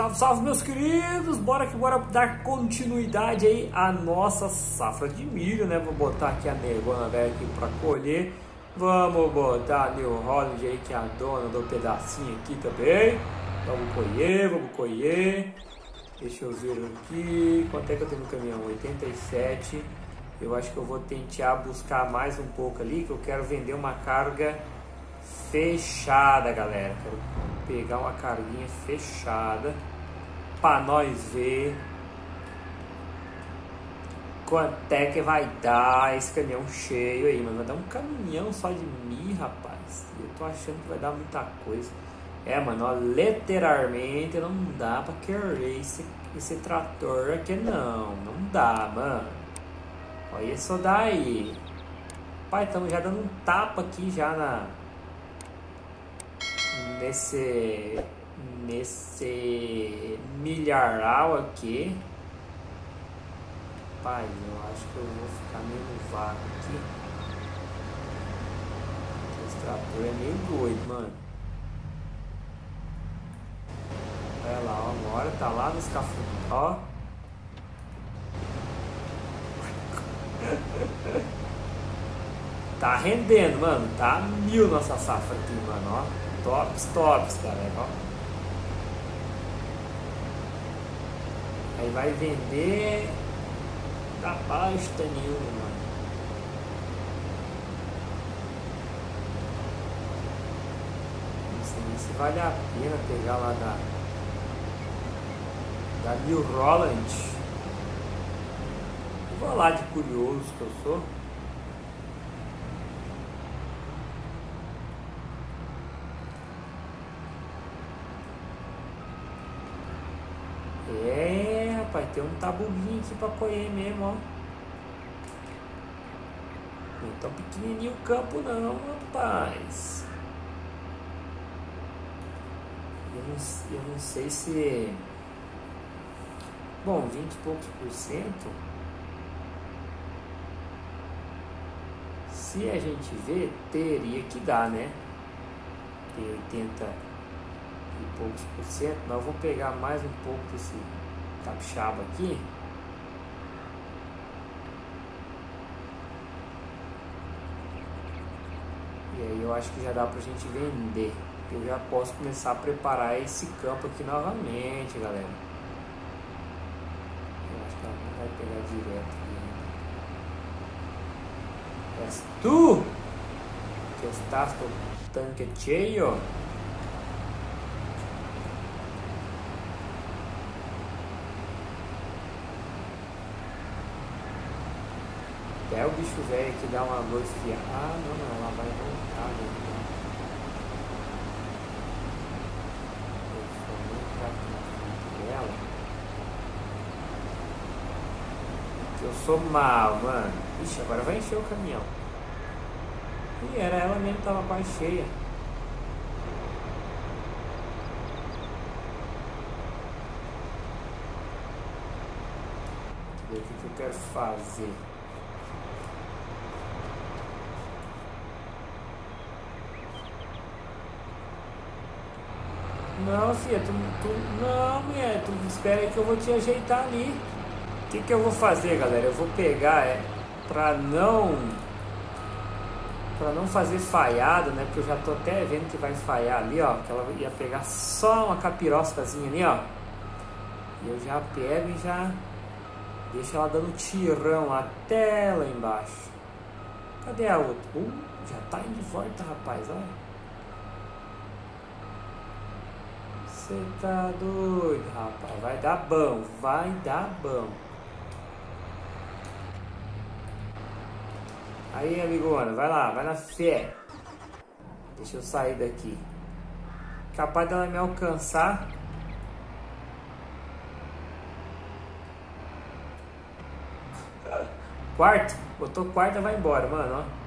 Salve, salve, meus queridos! Bora que bora dar continuidade aí à nossa safra de milho, né? Vou botar aqui a negona velha aqui para colher. Vamos botar a New Holland aí, que é a dona do pedacinho aqui também. Vamos colher, vamos colher. Deixa eu ver aqui. Quanto é que eu tenho no caminhão? 87. Eu acho que eu vou tentar buscar mais um pouco ali, que eu quero vender uma carga fechada, galera. Quero pegar uma carguinha fechada para nós ver quanto é que vai dar esse caminhão cheio aí, mas vai dar um caminhão só de mim, rapaz. Eu tô achando que vai dar muita coisa. É, mano, ó, literalmente não dá pra querer esse, esse trator aqui, não. Não dá, mano. Olha isso daí. Pai, estamos já dando um tapa aqui já na nesse nesse milharal aqui. Pai eu acho que eu vou ficar meio no vácuo aqui. Esse trator é meio doido mano. Olha lá ó, uma hora tá lá nos cafundós ó. Tá rendendo mano. Tá mil nossa safra aqui mano ó. Tops, tops, galera, ó. Aí vai vender da pasta nenhuma. Não sei se vale a pena pegar lá da da New Roland. Vou lá de curioso que eu sou. É, rapaz, tem um tabulinho aqui pra colher mesmo, ó. Não é tão pequenininho o campo não, rapaz. Eu não, eu não sei se... Bom, 20 e poucos por cento. Se a gente ver, teria que dar, né? Ter 80 e poucos por cento, mas vou pegar mais um pouco desse capixaba aqui. E aí eu acho que já dá pra gente vender. Eu já posso começar a preparar esse campo aqui novamente, galera. Eu acho que ela não vai pegar direto aqui És tu que estás com o tanque cheio? Até o bicho velho que dá uma luz que. Ah, não, não, ela vai voltar. Né? Dela. Eu sou mal, mano. Ixi, agora vai encher o caminhão. E era ela mesmo, tava quase cheia. O que, que eu quero fazer. Não, filha, tu, tu, não, mulher, tu espera que eu vou te ajeitar ali. O que, que eu vou fazer, galera? Eu vou pegar, é, pra não, pra não fazer falhado, né? Porque eu já tô até vendo que vai falhar ali, ó. Que ela ia pegar só uma capiroscazinha ali, ó. E eu já pego e já deixo ela dando tirão até lá embaixo. Cadê a outra? Uh, já tá indo de volta, rapaz, olha. Você tá doido, rapaz. Vai dar bom, vai dar bom. Aí, amigona, vai lá, vai na fé. Deixa eu sair daqui. Capaz dela me alcançar. Quarto? Botou quarta, vai embora, mano, ó.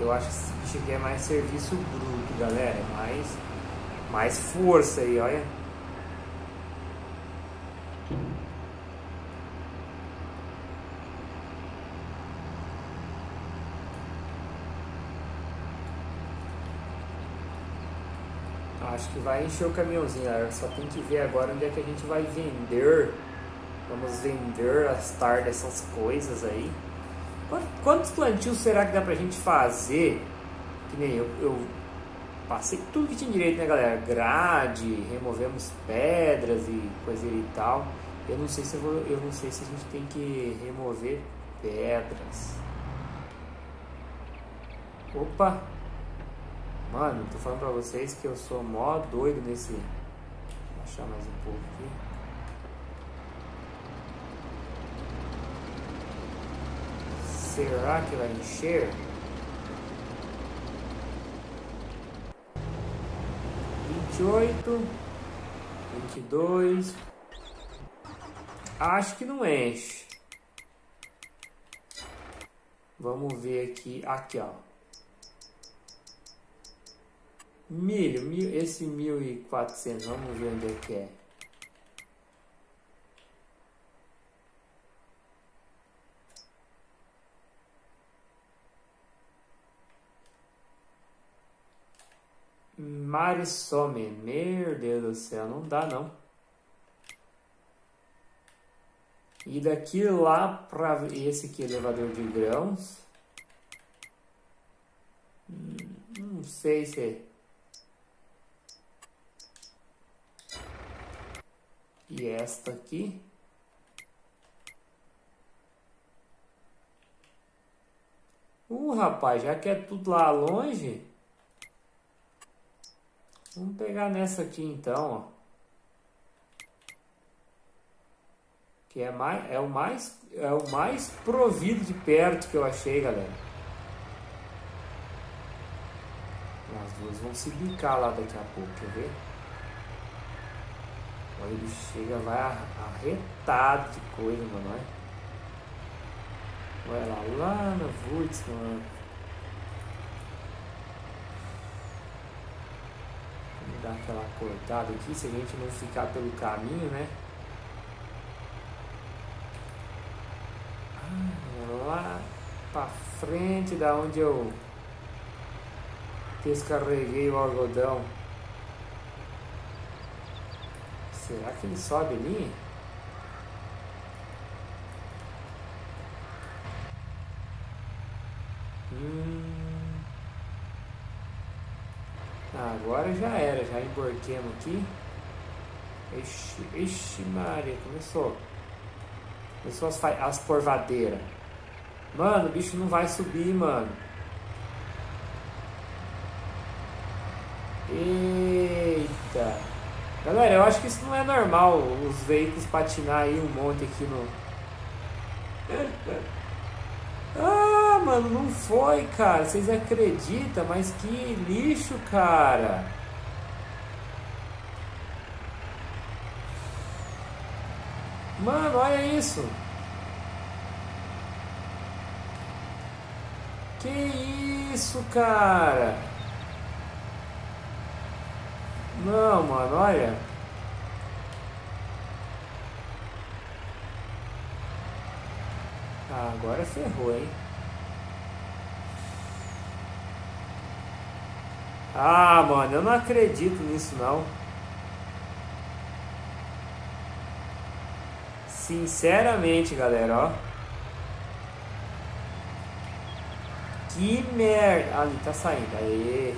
Eu acho que é mais serviço bruto, galera. É mais, mais força aí, olha. Acho que vai encher o caminhãozinho, galera. Só tem que ver agora onde é que a gente vai vender. Vamos vender as tardes essas coisas aí. Quantos plantios será que dá pra gente fazer? Que nem eu, eu passei tudo que tinha direito, né, galera? Grade, removemos pedras e coisa e tal. Eu não sei se eu, vou, eu não sei se a gente tem que remover pedras. Opa! Mano, tô falando pra vocês que eu sou mó doido nesse. Vou achar mais um pouco aqui. Será que vai encher? Vinte e oito, vinte e dois. Acho que não enche. Vamos ver aqui, aqui ó. Milho, mil, esse 1400, vamos ver onde é que é. Marisome, meu Deus do céu, não dá não. E daqui lá para esse aqui, elevador de grãos. Hum, não sei se. E esta aqui. Uh, rapaz, já que é tudo lá longe. Vamos pegar nessa aqui então, ó. Que é, mais, é, o mais, é o mais provido de perto que eu achei, galera. As duas vão se bicar lá daqui a pouco, quer ver? Olha, ele chega, vai arretado de coisa, mano. Olha, lá, lá na Wurtz, mano. Dar aquela cortada aqui, se a gente não ficar pelo caminho, né? lá para frente da onde eu descarreguei o algodão. Será que ele sobe ali? Hum. Ah, agora já era, já emborquemos aqui. Ixi, ixi Maria, começou. Começou as, as porvadeiras. Mano, o bicho não vai subir, mano. Eita. Galera, eu acho que isso não é normal. Os veículos patinar aí um monte aqui no... Mano, não foi, cara. Vocês acreditam? Mas que lixo, cara. Mano, olha isso. Que isso, cara? Não, mano, olha. Ah, agora ferrou, hein? Ah, mano, eu não acredito nisso, não. Sinceramente, galera, ó. Que merda. Ali tá saindo. Aê.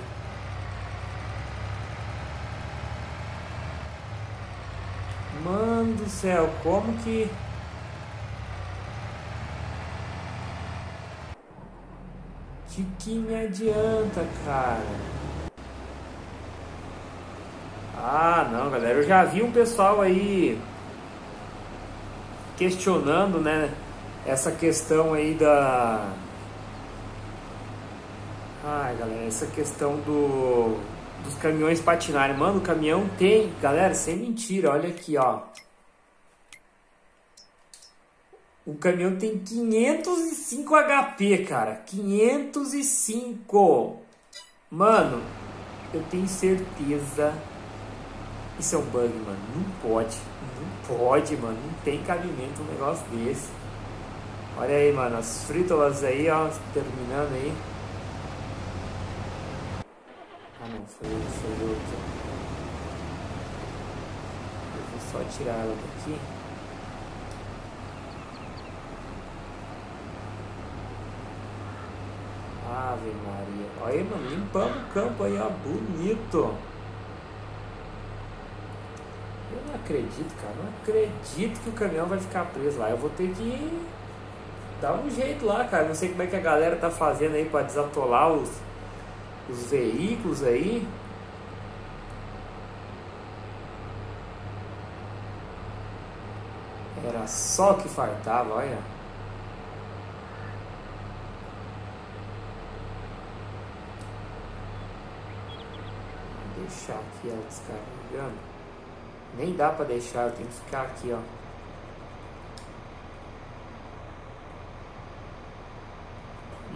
Mano do céu, como que. De que me adianta, cara? Ah, não, galera. Eu já vi um pessoal aí questionando, né? Essa questão aí da Ai, galera, essa questão do dos caminhões patinarem. Mano, o caminhão tem, galera, sem mentira, olha aqui, ó. O caminhão tem 505 HP, cara. 505. Mano, eu tenho certeza. Isso é um bug, mano. Não pode. Não pode, mano. Não tem cabimento um negócio desse. Olha aí, mano. As frítolas aí, ó. Terminando aí. Ah não, foi, foi outro. só tirar ela daqui. Ave Maria. Olha aí, mano, limpando o campo aí, ó, bonito. Eu não acredito, cara, não acredito que o caminhão vai ficar preso lá. Eu vou ter que dar um jeito lá, cara. Não sei como é que a galera tá fazendo aí para desatolar os, os veículos aí. Era só que fartava, olha. Vou deixar aqui ela descarregando. Nem dá para deixar, eu tenho que ficar aqui, ó.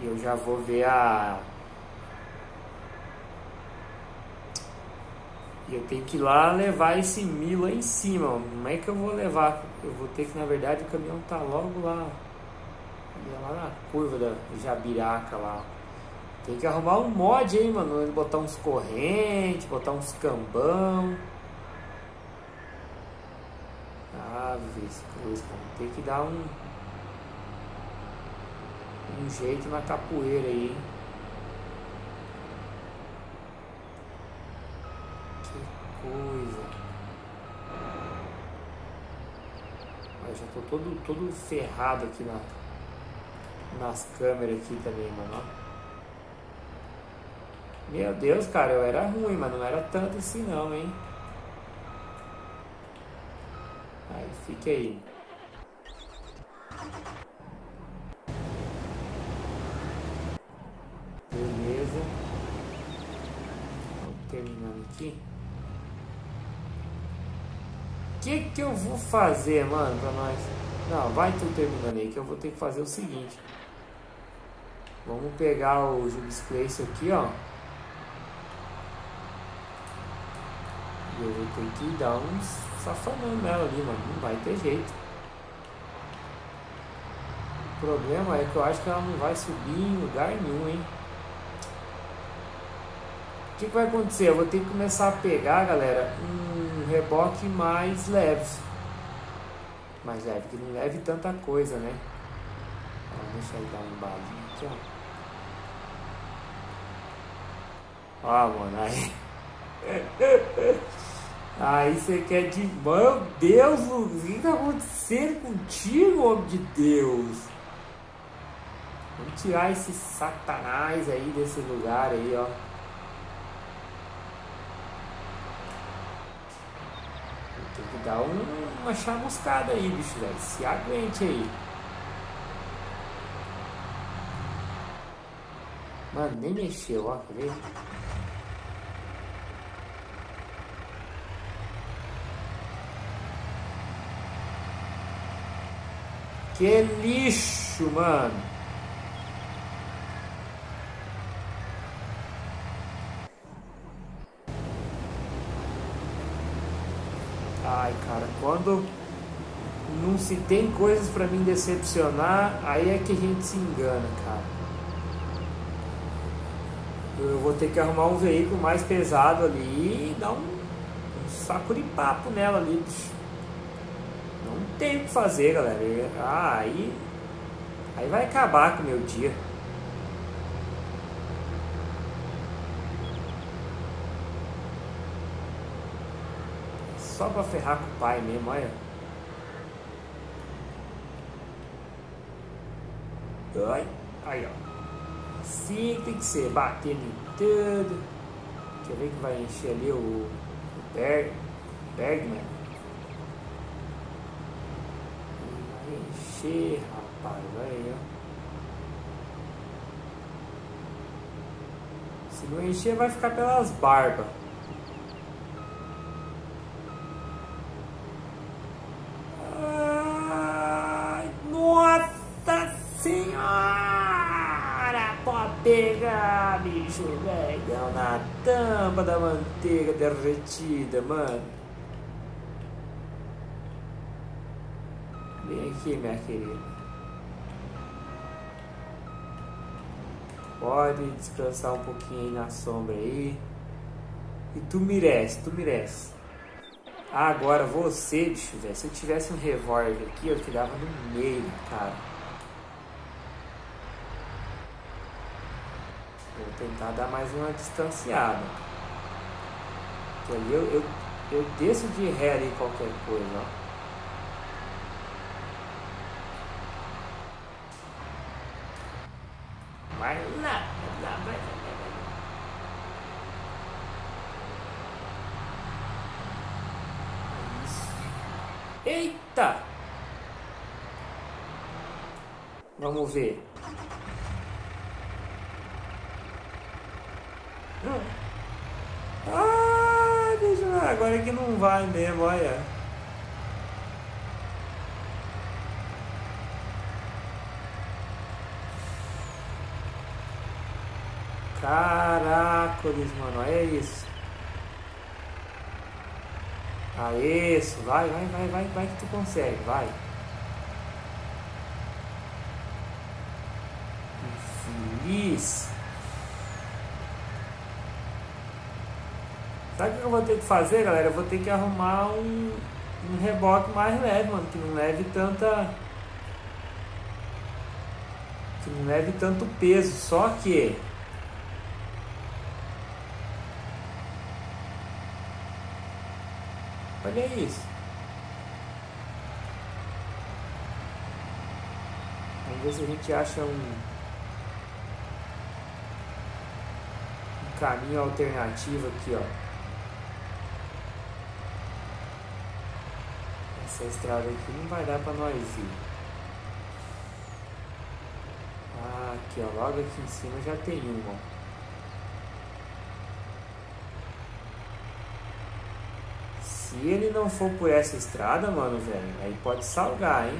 E eu já vou ver a E eu tenho que ir lá levar esse milho lá em cima. Como é que eu vou levar? Eu vou ter que, na verdade, o caminhão tá logo lá. Lá na curva da Jabiraca lá. Tem que arrumar um mod aí, mano. Botar uns correntes, botar uns cambão. Esse coisa. Tem que dar um. Um jeito na capoeira aí, hein? coisa. Mas já tô todo, todo ferrado aqui na, nas câmeras aqui também, mano. Meu Deus, cara, eu era ruim, mas não era tanto assim não, hein? Aí, fique aí. Beleza. Vamos terminando aqui. O que, que eu vou fazer, mano, pra nós? Não, vai tu terminando aí, que eu vou ter que fazer o seguinte. Vamos pegar o Jubisplace aqui, ó. Ter que dar uns safanão nela ali, mano. Não vai ter jeito. O problema é que eu acho que ela não vai subir em lugar nenhum, hein? O que, que vai acontecer? Eu vou ter que começar a pegar, galera, um reboque mais leve. Mais leve, que não leve tanta coisa, né? Ó, deixa eu dar um embalinho aqui, ó. Ó, mano, aí. Aí você quer de. Meu Deus, o que tá acontecendo contigo, homem de Deus? Vamos tirar esse satanás aí desse lugar aí, ó. Tem que dar um, uma chamuscada aí, bicho, velho. Se aguente aí. Mano, nem mexeu, ó, ver? Que lixo, mano. Ai, cara, quando não se tem coisas para me decepcionar, aí é que a gente se engana, cara. Eu vou ter que arrumar um veículo mais pesado ali e dar um, um saco de papo nela ali, bicho. Tem o que fazer, galera. Ah, aí, aí vai acabar com o meu dia. Só pra ferrar com o pai mesmo, olha. Ai, aí ó. Assim tem que ser, batendo em tudo. Quer ver que vai encher ali o, o Berg, Bergman? Vai encher, rapaz, aí, ó. Se não encher, vai ficar pelas barbas. escorregão na tampa da manteiga derretida, mano. Aqui, minha querida. Pode descansar um pouquinho aí na sombra aí. E tu merece, tu merece. Agora você, bicho, velho, se eu tivesse um revólver aqui, eu te dava no meio, cara. Vou tentar dar mais uma distanciada. Que ali eu, eu, eu desço de ré ali qualquer coisa, ó. Vai lá, vai lá, vai lá. Eita! Vamos ver. Ah, deixa eu ver. Agora é que não vai mesmo, olha. Caracoles, mano, é isso. Ah, isso, vai, vai, vai, vai, vai que tu consegue, vai. Infeliz. Sabe o que eu vou ter que fazer, galera? Eu vou ter que arrumar um, um reboque mais leve, mano, que não leve tanta. Que não leve tanto peso. Só que Olha isso. Ver se a gente acha um, um caminho alternativo aqui, ó. Essa estrada aqui não vai dar para nós ir. Ah, aqui ó, logo aqui em cima já tem uma, ó. Se ele não for por essa estrada, mano, velho, aí pode salgar, hein?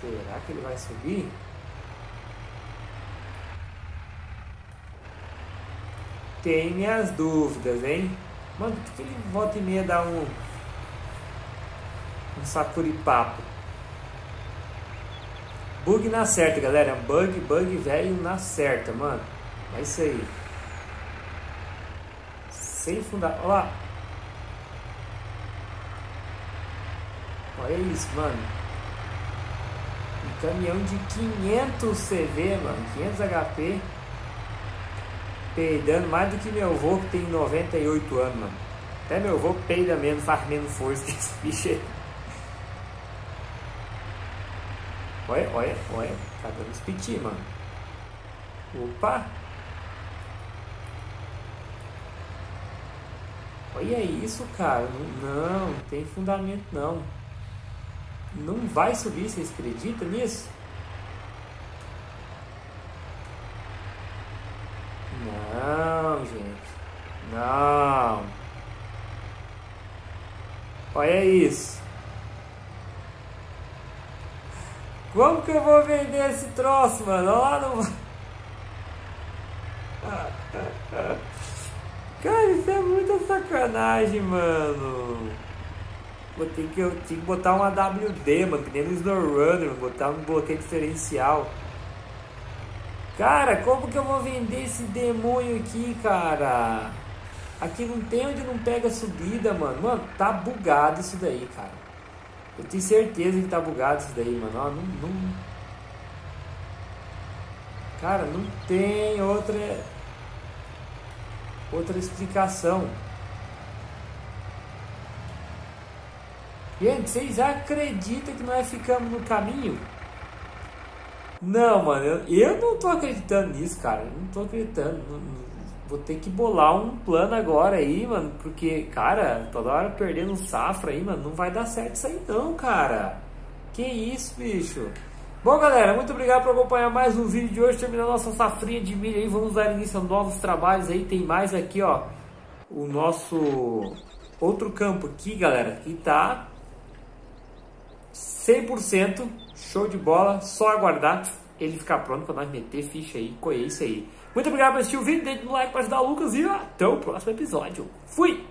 Será que ele vai subir? Tem minhas dúvidas, hein? Mano, por que ele volta e meia dá um. Um sacuripapo? Bug na certa, galera. Bug, bug velho na certa, mano. É isso aí sem fundar. Olha lá. Olha isso, mano. Um caminhão de 500 CV, mano. 500 HP. Peidando mais do que meu avô, que tem 98 anos, mano. Até meu avô peida menos, faz menos força que esse bicho aí. Olha, olha, olha. Tá dando speed, mano. Opa! Olha isso, cara. Não, não tem fundamento não. Não vai subir, vocês acreditam nisso? Não, gente. Não. Olha isso. Como que eu vou vender esse troço, mano? Olha lá no... Cara, isso é muita sacanagem, mano. Vou ter que, eu tinha que botar uma WD, mano, que nem no SnowRunner, botar um bloqueio diferencial. Cara, como que eu vou vender esse demônio aqui, cara? Aqui não tem onde não pega subida, mano. Mano, tá bugado isso daí, cara. Eu tenho certeza que tá bugado isso daí, mano. Ó, não, não... Cara, não tem outra outra explicação. Gente, vocês acreditam que nós ficamos no caminho? Não, mano, eu, eu não tô acreditando nisso, cara. Eu não tô acreditando. Vou ter que bolar um plano agora aí, mano. Porque, cara, toda hora perdendo safra aí, mano. Não vai dar certo isso aí, não, cara. Que isso, bicho. Bom, galera, muito obrigado por acompanhar mais um vídeo de hoje, terminando nossa safrinha de milho aí, vamos dar início a novos trabalhos aí, tem mais aqui, ó, o nosso outro campo aqui, galera, que tá 100% show de bola, só aguardar ele ficar pronto para nós meter ficha aí, colher isso aí. Muito obrigado por assistir o vídeo, deixe um like para ajudar o Lucas e até o próximo episódio. Fui!